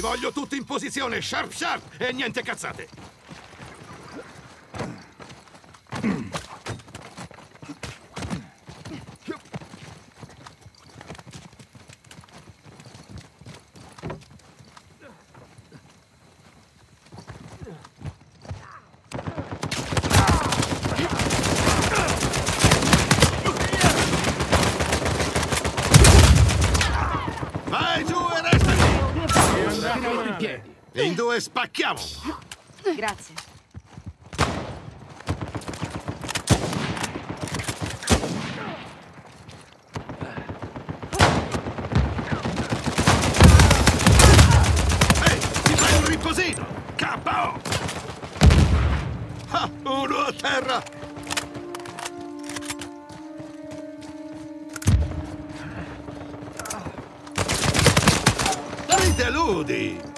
Voglio tutti in posizione, sharp sharp e niente cazzate. In due spacchiamo! Grazie. Ehi, ti fai un riposino! KO! Ah, uno a terra! Mi deludi!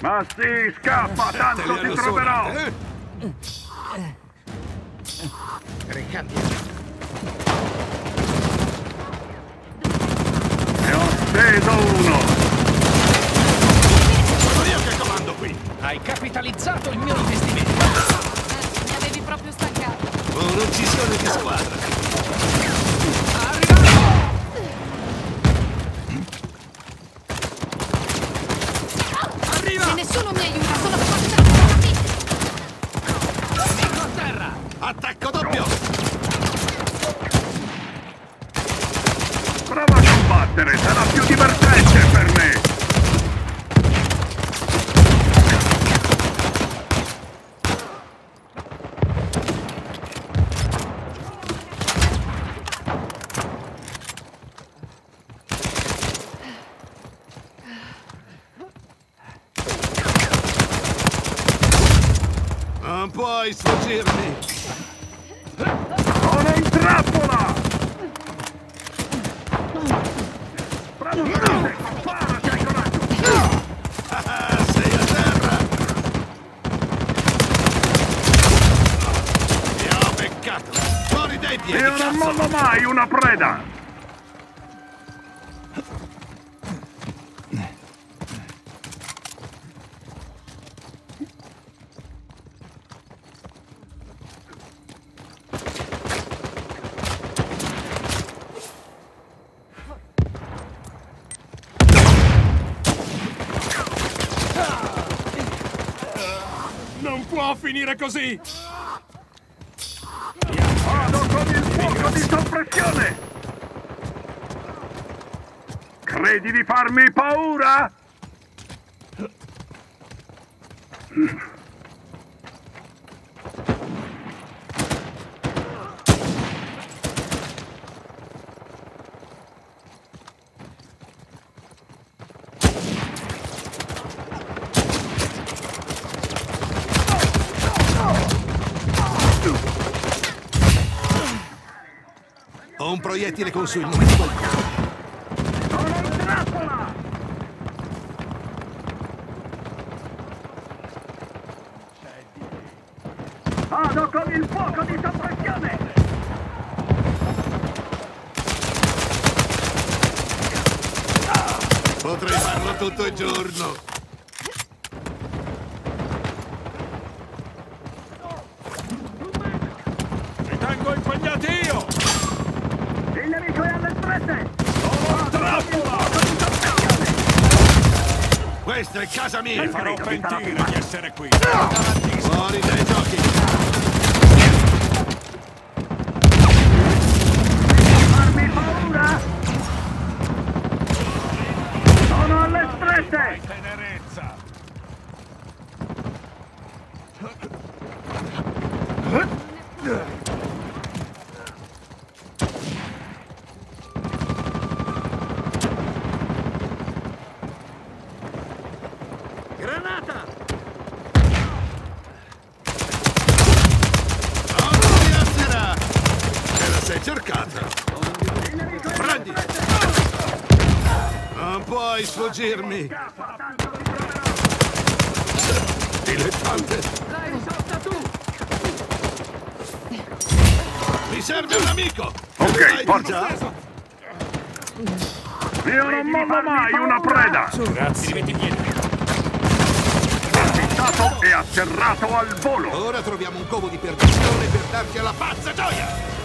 Ma sì, scappa, tanto ti troverò. Ricambia. Ne ho steso uno. Sono io che comando qui! Hai capitalizzato il mio investimento. Eh, mi avevi proprio stancato. Un'uccisione di squadra! Nessuno mi aiuta, sono spazzati! Nemico a terra! Attacco Non puoi sfuggirmi! Sono in trappola! Bravo, bravo! Spara, c'hai coraggio! Ah, sei a terra! Ti ho beccato! Fuori dai piedi, Io non mollo mai una preda! Non può finire così! Vado con il fuoco di soppressione! Credi di farmi paura? Ho un proiettile con su il nome di qualcuno. Vado con il fuoco di soppressione! Potrei farlo tutto il giorno. Ci tengo impegnati io! Il alle strette! Trappola! Questa è casa Mi mia. farò pentire di essere qui! Fuori dai giochi. Sono alle strette! Tenerezza! Puoi sfuggirmi. Dilettante. L'hai risolta tu! Mi serve un amico. Ok, forza. Io non mollo mai una preda! Grazie. Rimetti in piedi. Fissato e atterrato al volo! Ora troviamo un covo di perdizione per darti alla pazza gioia.